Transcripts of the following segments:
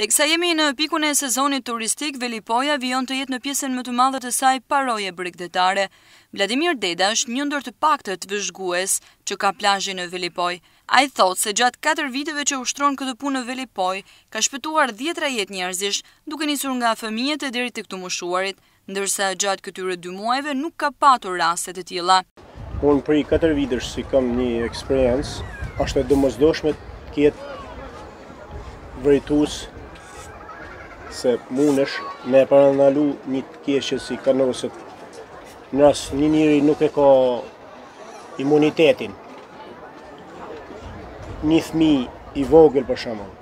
Teksa jemi në pikun e sezonit turistik, Velipoja vijon të jetë në pjesën më të madhe të saj pa roje bregdetare. Vladimir Deda është një ndër të paktët vëzhgues që ka plazhi në Velipoj. Ai thotë se gjatë 4 viteve që ushtron këtë punë në Velipoj, ka shpëtuar dhjetëra jetë njerëzish, duke nisur nga fëmijët e deri tek të moshuarit. ndërsa gjatë këtyre dy muajve nuk ka patur raste të tilla. Unë prej katër vitesh qi kam një eksperiencë, është e domosdoshme të ketë vrojtues se munesh me parandalu një të keqe si kanoset. Në rast një njeri nuk e ka imunitetin, një fëmijë i vogël për shembull,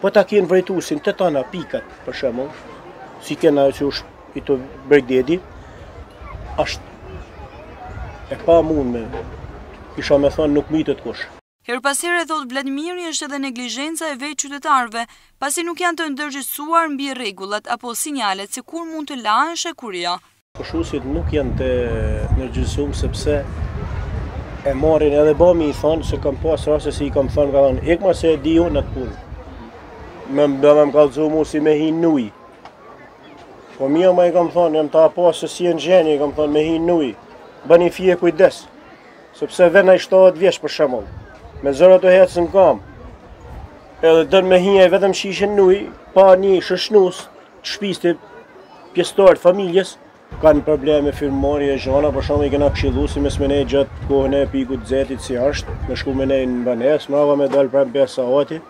Po ta kenë vrojtusin te tana pikat, për shembull, si kena qysh i tu bregdeti, është e pamunme, kisha me thonë nuk mbytet kush. Herë pas here, thotë Vladimiri, është edhe neglizhenca e vetë qytetarëve, pasi nuk janë të ndërgjegjësuar mbi rregullat apo sinjalet se kur mund të lahesh e kur jo. Pushuesit nuk janë të ndërgjegjësuar sepse e marrin edhe bami i thonë se kam pas raste se i kam thonë ka thonë ik më se e di unë atë punë. Me do me m'kallxu mu si me hi n'uj. Po mia më i kam thonë jam ta pas se si e gjeni, i kam thonë me hi n'uj. Bëni fije kujdes. Sepse vjen ai 70 vjeç për shembull. Me zor të hecë në kamë edhe don me hi e vetëm shishin në ujë, pa një shoqnus, të shpisë, pjesëtarë të familjes, kanë probleme me frymëmarrje e gjona, për shembull i kena këshillu si mos me nejt gjatë kohën e pikut të xetit si ashtë, me shku me nejt në në banesë, mrapa me dalë prap në pesë sahati.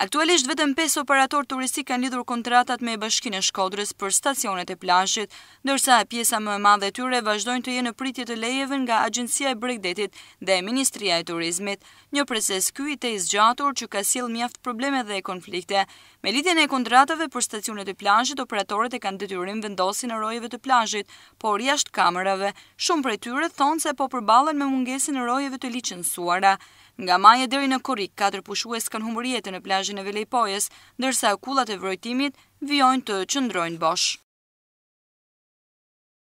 Aktualisht vetëm pesë operatorë turistikë kanë lidhur kontratat me Bashkinë e Shkodrës për stacionet e plazhit, ndërsa pjesa më e madhe e tyre vazhdojnë të jenë në pritje të lejeve nga Agjencia e Bregdetit dhe Ministria e Turizmit, një proces ky i tejzgjatur që ka sjellë mjaft probleme dhe konflikte, Me lidhjen e kontratave për stacionet e plazhit, operatorët e kanë detyrim vendosjen e rojeve të plazhit, por jashtë kamerave shumë prej tyre thonë se po përballen me mungesën e rojeve të liçensuara. Nga maji deri në korrik, katër pushues kanë humbur jetën në plazhin e Velipojës, ndërsa kullat e vrojtimit vijojnë të qëndrojnë bosh.